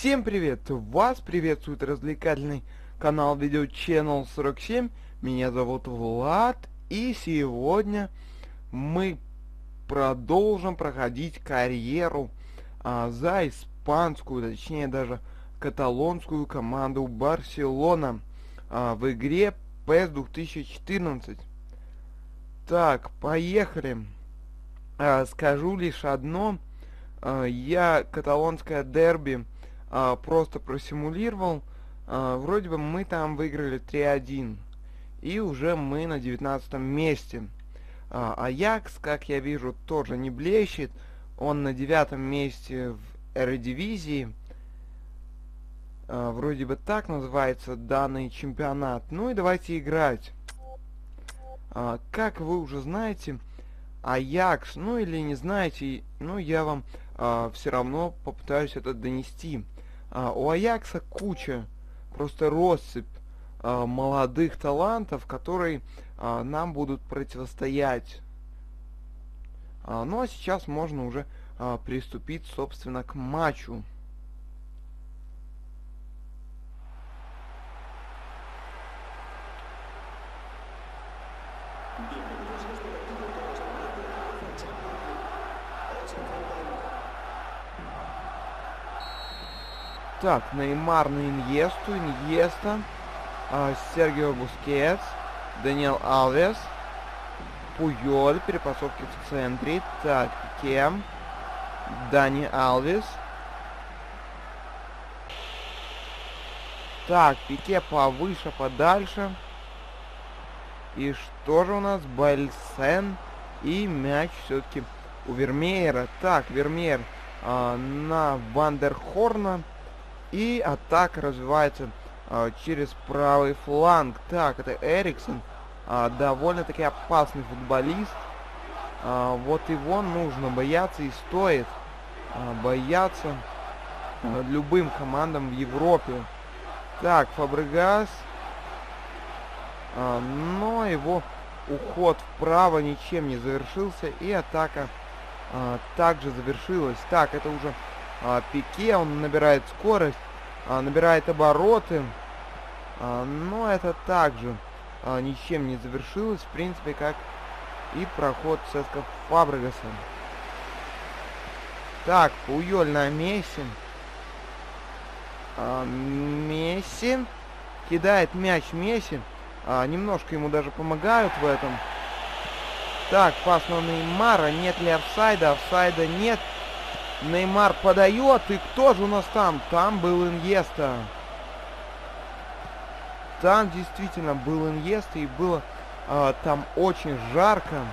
Всем привет! Вас приветствует развлекательный канал Video Channel 47. Меня зовут Влад. И сегодня мы продолжим проходить карьеру а, за испанскую, точнее даже каталонскую команду Барселона а, в игре PES 2014. Так, поехали. А, скажу лишь одно. А, я каталонское дерби а, просто просимулировал. А, вроде бы мы там выиграли 3-1. И уже мы на 19 месте. А, Аякс, как я вижу, тоже не блещет. Он на девятом месте в Эредивизии. А, вроде бы так называется данный чемпионат. Ну и давайте играть. А, как вы уже знаете, Аякс, ну или не знаете, ну я вам а, все равно попытаюсь это донести. А, у Аякса куча, просто россыпь а, молодых талантов, которые а, нам будут противостоять. А, ну а сейчас можно уже а, приступить, собственно, к матчу. Так, Неймар на Иньесту, Иньеста, э, Сергио Бускетс, Даниэл Алвес, Пуйоль, перепасовки в центре, так, Кем, Дани Алвес. Так, Пике повыше, подальше. И что же у нас? Поульсен и мяч все-таки у Вермеера. Так, Вермеер э, на Вандерхорна. И атака развивается а, через правый фланг. Так, это Эриксон. А, Довольно-таки опасный футболист. А, вот его нужно бояться и стоит а, бояться а, любым командам в Европе. Так, Фабрегас. А, но его уход вправо ничем не завершился. И атака а, также завершилась. Так, это уже а, Пике, он набирает скорость, а, набирает обороты, а, но это также а, ничем не завершилось, в принципе, как и проход Сеска Фабрегаса. Так, Пуйоль на Месси. А, Месси кидает мяч Месси. А, немножко ему даже помогают в этом. Так, пас на Неймара. Нет ли офсайда? Офсайда нет. Неймар подает. И кто же у нас там? Там был Иньеста. Там действительно был Иньеста. И было а, там очень жарко.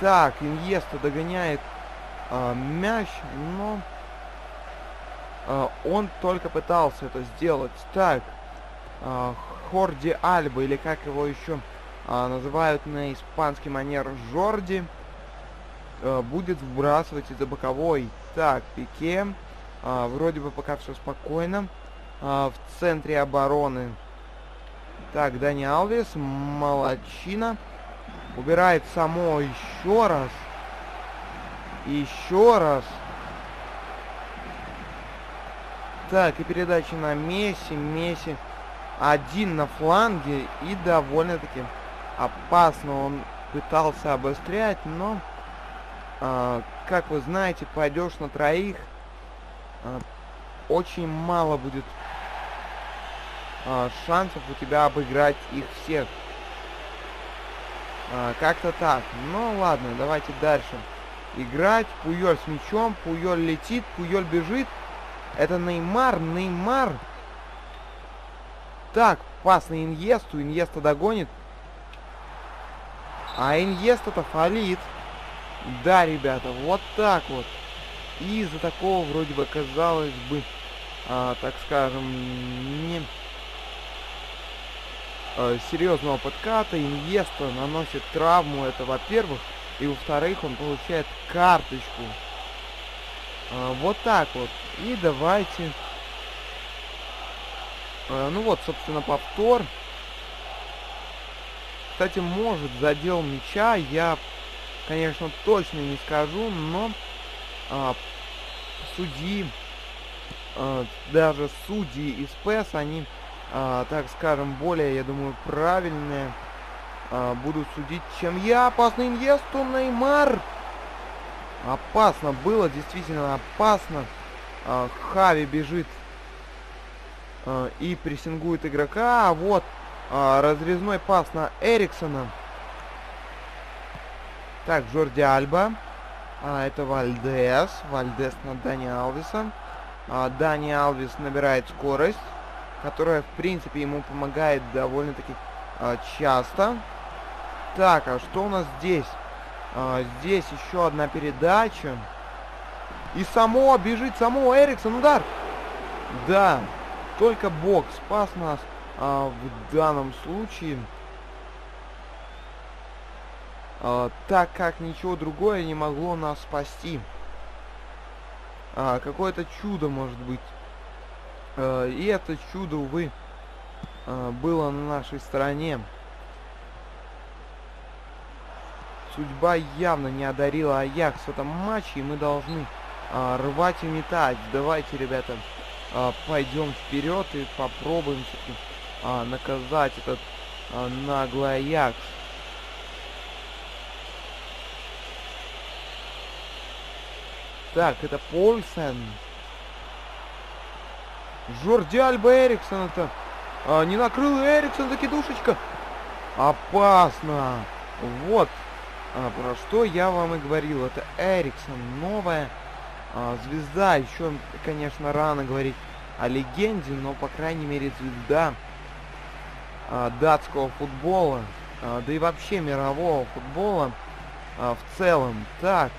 Так, Иньеста догоняет а, мяч, но а, он только пытался это сделать. Так, а, Хорди Альба, или как его еще а, называют на испанский манер Жорди, а, будет вбрасывать из-за боковой. Так, Пике, а, вроде бы пока все спокойно. А, в центре обороны. Так, Дани Алвес, молочина. Убирает само еще раз. Еще раз. Так, и передача на Месси. Месси один на фланге. И довольно-таки опасно он пытался обострять, но, как вы знаете, пойдешь на троих, а, очень мало будет а, шансов у тебя обыграть их всех. А, Как-то так. Ну ладно, давайте дальше. Играть. Пуйоль с мячом. Пуйоль летит. Пуйоль бежит. Это Неймар. Неймар. Так, пас на Иньесту. Иньеста догонит. А Иньеста-то фалит. Да, ребята, вот так вот. Из-за такого вроде бы казалось бы, а, так скажем, не а, серьезного подката. Иньеста наносит травму, это во-первых. И во-вторых, он получает карточку. А, вот так вот. И давайте... А, ну вот, собственно, повтор. Кстати, может, задел мяча. Я, конечно, точно не скажу, но а, судьи э, даже судьи из ПЭС, они, э, так скажем, более, я думаю, правильные э, будут судить, чем я. Опасный инъесту, Неймар! Опасно было, действительно опасно. Э, Хави бежит э, и прессингует игрока. А вот э, разрезной пас на Эриксона. Так, Джорди Альба. А, это Вальдес. Вальдес на Дани Алвиса. А, Дани Алвис набирает скорость, которая, в принципе, ему помогает довольно-таки а, часто. Так, а что у нас здесь? А, здесь еще одна передача. И само бежит, само Эриксон, удар. Да, только Бог спас нас а, в данном случае. А, так как ничего другое не могло нас спасти. А, Какое-то чудо может быть. А, и это чудо, увы, а, было на нашей стороне. Судьба явно не одарила Аякс в этом матче, и мы должны а, рвать и метать. Давайте, ребята, а, пойдем вперед и попробуем а, наказать этот а, наглый Аякс. Так, это Польсен. Жорди Альба Эриксон это... А, не накрыл Эриксон, таки душечка. Опасно. Вот. А, про что я вам и говорил. Это Эриксон. Новая а, звезда. Еще, конечно, рано говорить о легенде, но, по крайней мере, звезда а, датского футбола. А, да и вообще мирового футбола а, в целом. Так.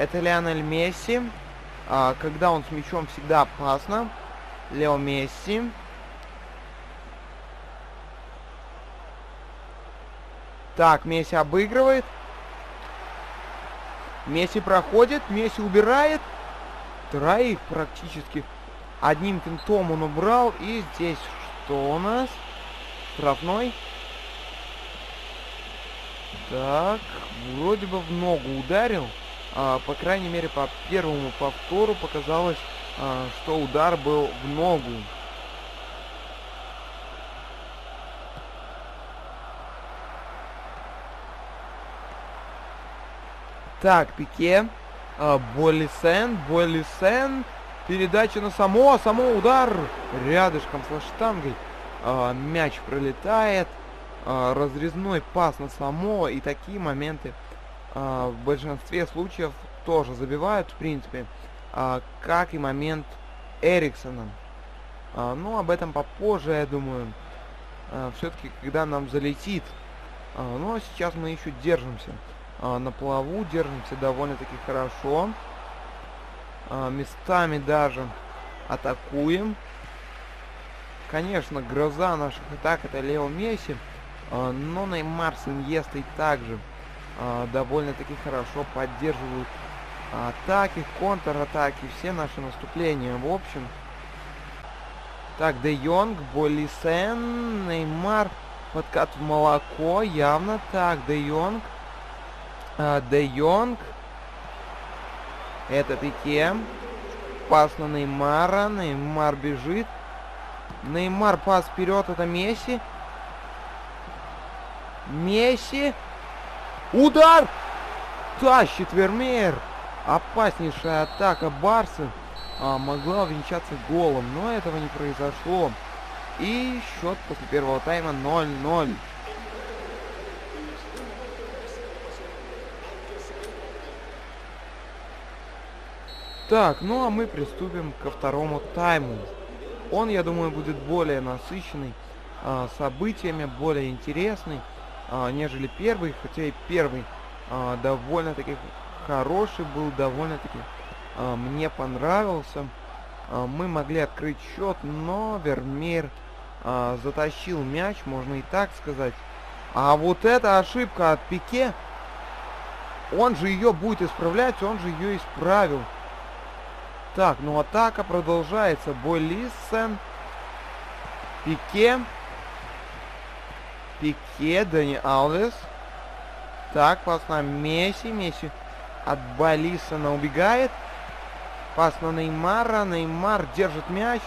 Это Лионель Месси. А, когда он с мячом, всегда опасно. Лео Месси. Так, Месси обыгрывает. Месси проходит, Месси убирает. Троих практически одним финтом он убрал. И здесь что у нас? Штрафной. Так, вроде бы в ногу ударил а, по крайней мере, по первому повтору показалось, а, что удар был в ногу. Так, Пике. А, Болисен, Болисен. Передача на само, само удар. Рядышком со штангой. А, мяч пролетает. А, разрезной пас на само. И такие моменты в большинстве случаев тоже забивают, в принципе, а, как и момент Эриксона. А, ну, об этом попозже, я думаю. А, Все-таки, когда нам залетит. А, ну, а сейчас мы еще держимся а, на плаву, держимся довольно-таки хорошо. А, местами даже атакуем. Конечно, гроза наших атак это Лео Месси, а, но Неймар с Иньестой также а, довольно-таки хорошо поддерживают атаки, контратаки, все наши наступления. В общем, так, Де Йонг, Болисен, Неймар, подкат в молоко, явно. Так, Де Йонг, а, Де Йонг, это Пике, пас на Неймара, Неймар бежит. Неймар пас вперед, это Месси. Месси. Удар! Тащит Вермеер. Опаснейшая атака Барса а, могла увенчаться голом, но этого не произошло. И счет после первого тайма 0-0. Так, ну а мы приступим ко второму тайму. Он, я думаю, будет более насыщенный а, событиями, более интересный а, нежели первый, хотя и первый а, довольно-таки хороший был, довольно-таки а, мне понравился. Мы могли открыть счет, но Вермеер затащил мяч, можно и так сказать. А вот эта ошибка от Пике, он же ее будет исправлять, он же ее исправил. Так, ну атака продолжается. Болиссен. Пике. Пике, Дани Алвес. Так, пас на Месси. Месси от Балисона убегает. Пас на Неймара. Неймар держит мяч.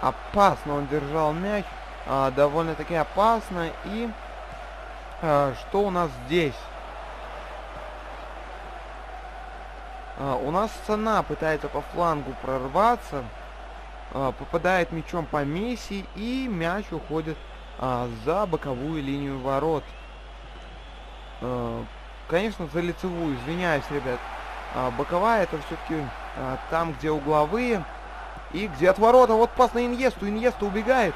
Опасно он держал мяч. А, Довольно-таки опасно. И а, что у нас здесь? А, у нас Цена пытается по флангу прорваться. А, попадает мячом по Месси. И мяч уходит а, за боковую линию ворот. А, конечно, за лицевую. Извиняюсь, ребят. А, боковая это все-таки а, там, где угловые. И где от ворота. Вот пас на Иньесту. Иньеста убегает.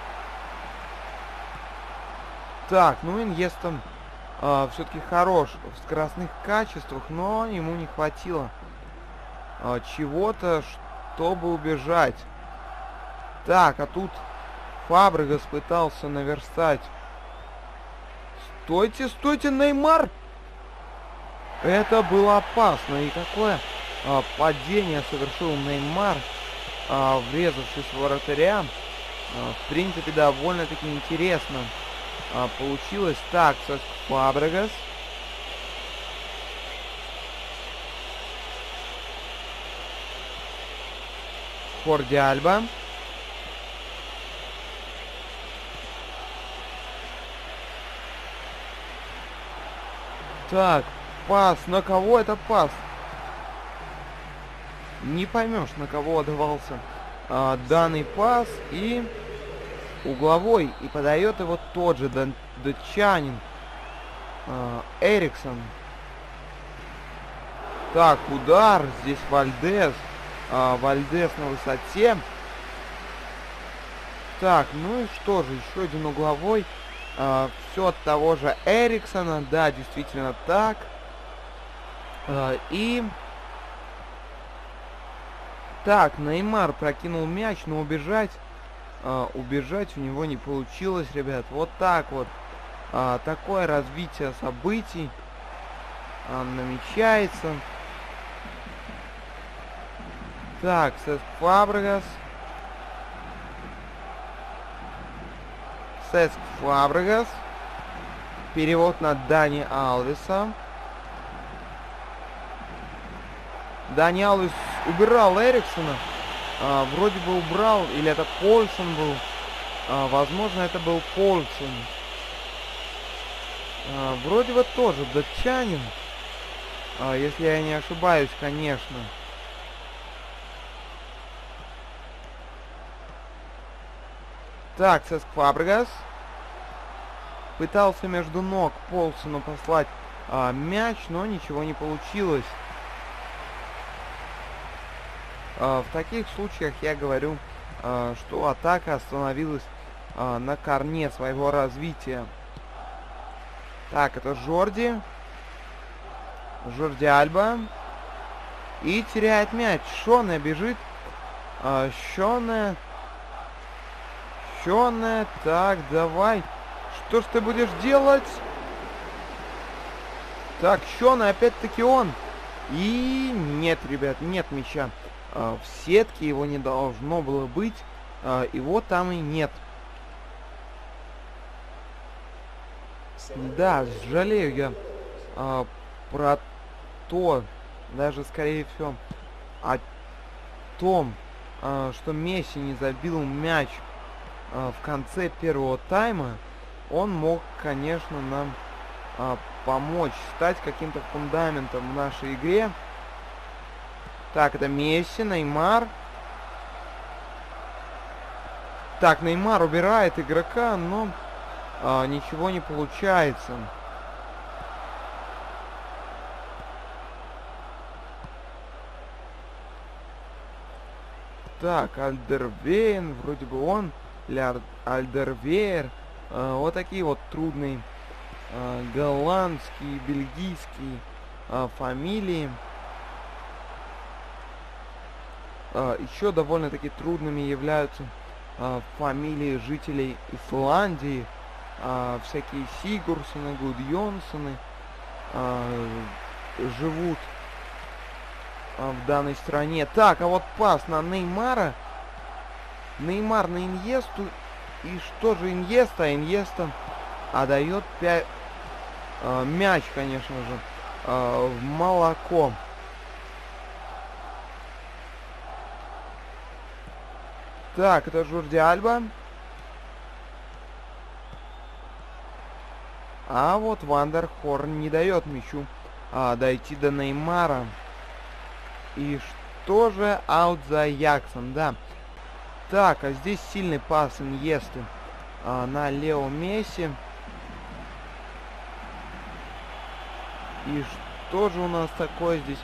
Так, ну Иньеста а, все-таки хорош в скоростных качествах, но ему не хватило а, чего-то, чтобы убежать. Так, а тут Фабригас пытался наверстать. Стойте, стойте, Неймар! Это было опасно. И какое а, падение совершил Неймар, а, врезавшись в вратаря. А, в принципе, довольно-таки интересно а, получилось. Так, Фабригас. Форди Альба. Так, пас. На кого это пас? Не поймешь, на кого отдавался а, данный пас. И угловой. И подает его тот же датчанин. А, Эриксон. Так, удар. Здесь Вальдес. А, Вальдес на высоте. Так, ну и что же, еще один угловой. А, все от того же Эриксона. Да, действительно так. А, и... Так, Неймар прокинул мяч, но убежать... А, убежать у него не получилось, ребят. Вот так вот. А, такое развитие событий намечается. Так, Сеск Фабрегас. Сеск Фабрегас. Перевод на Дани Алвиса. Дани Алвис убирал Эриксона. А, вроде бы убрал, или это Польсон был. А, возможно, это был Польсон. А, вроде бы тоже датчанин. А, если я не ошибаюсь, конечно. Так, Сеск Фабрегас. Пытался между ног Полсону послать а, мяч, но ничего не получилось. А, в таких случаях я говорю, а, что атака остановилась а, на корне своего развития. Так, это Жорди. Жорди Альба. И теряет мяч. Шоне бежит. А, Шоне. Шоне. Так, давай. Что ж ты будешь делать? Так, Шоне, опять-таки он. И нет, ребят, нет мяча. А, в сетке его не должно было быть. А, его там и нет. Да, жалею я а, про то, даже скорее всего, о том, а, что Месси не забил мяч а, в конце первого тайма. Он мог, конечно, нам а, помочь стать каким-то фундаментом в нашей игре. Так, это Месси, Неймар. Так, Неймар убирает игрока, но а, ничего не получается. Так, Альдервейн, вроде бы он, или. А, вот такие вот трудные а, голландские, бельгийские а, фамилии. Еще довольно-таки трудными являются фамилии жителей Исландии. Всякие Сигурсоны, Гудьонсоны живут в данной стране. Так, а вот пас на Неймара. Неймар на Иньесту. И что же Иньеста? Иньеста отдает 5... А, мяч, конечно же, а, в молоко. Так, это Журди Альба. А вот Вандер Хорн не дает мячу а, дойти до Неймара. И что же аут за Аяксом, да. Так, а здесь сильный пас Иньесты а, на Лео Месси. И что же у нас такое здесь?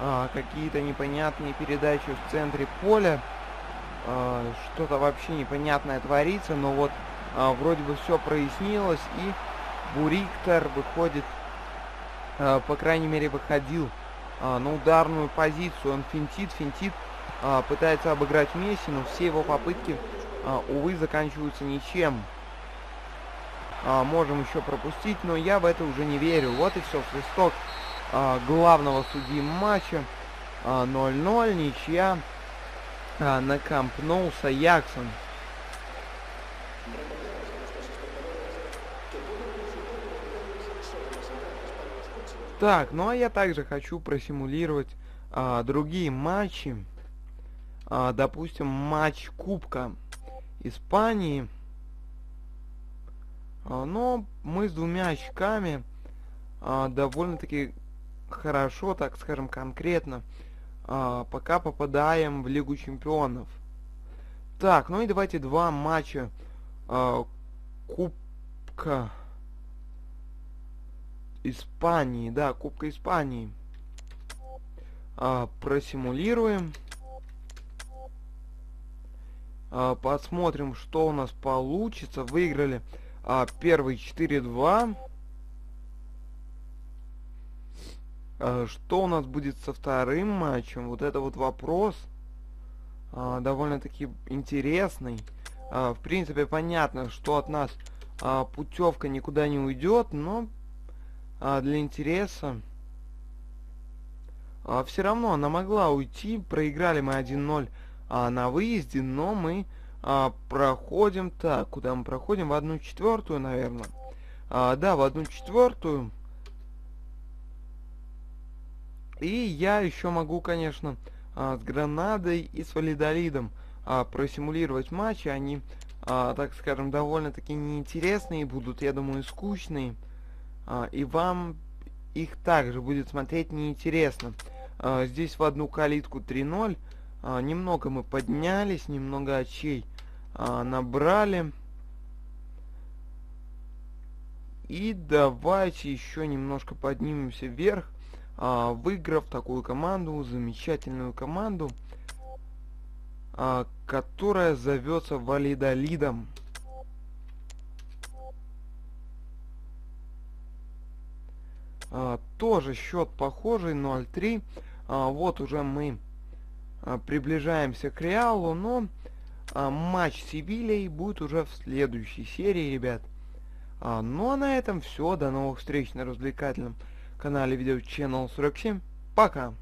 А, Какие-то непонятные передачи в центре поля. А, Что-то вообще непонятное творится, но вот а, вроде бы все прояснилось и Буриктор выходит, э, по крайней мере, выходил э, на ударную позицию. Он финтит, финтит, э, пытается обыграть Месси, но все его попытки, э, увы, заканчиваются ничем. Э, можем еще пропустить, но я в это уже не верю. Вот и все, свисток э, главного судьи матча. 0-0, э, ничья. Э, на Камп Ноуса Яксон. Так, ну а я также хочу просимулировать а, другие матчи. А, допустим, матч Кубка Испании. А, но мы с двумя очками а, довольно-таки хорошо, так скажем, конкретно, а, пока попадаем в Лигу Чемпионов. Так, ну и давайте два матча а, Кубка Испании, да, Кубка Испании. А, просимулируем. А, посмотрим, что у нас получится. Выиграли а, первый 4-2. А, что у нас будет со вторым матчем? Вот это вот вопрос. А, Довольно-таки интересный. А, в принципе, понятно, что от нас а, путевка никуда не уйдет, но а, для интереса. А, все равно она могла уйти. Проиграли мы 1-0 а, на выезде, но мы а, проходим... Так, куда мы проходим? В одну четвертую, наверное. А, да, в одну четвертую. И я еще могу, конечно, а, с Гранадой и с Валидолидом а, просимулировать матчи. Они, а, так скажем, довольно-таки неинтересные будут, я думаю, скучные а, и вам их также будет смотреть неинтересно. А, здесь в одну калитку 3-0. А, немного мы поднялись, немного очей а, набрали. И давайте еще немножко поднимемся вверх, а, выиграв такую команду, замечательную команду, а, которая зовется Валидолидом. А, тоже счет похожий, 0-3. А, вот уже мы приближаемся к Реалу, но а, матч с Севильей будет уже в следующей серии, ребят. А, ну а на этом все. До новых встреч на развлекательном канале Видео Channel 47. Пока!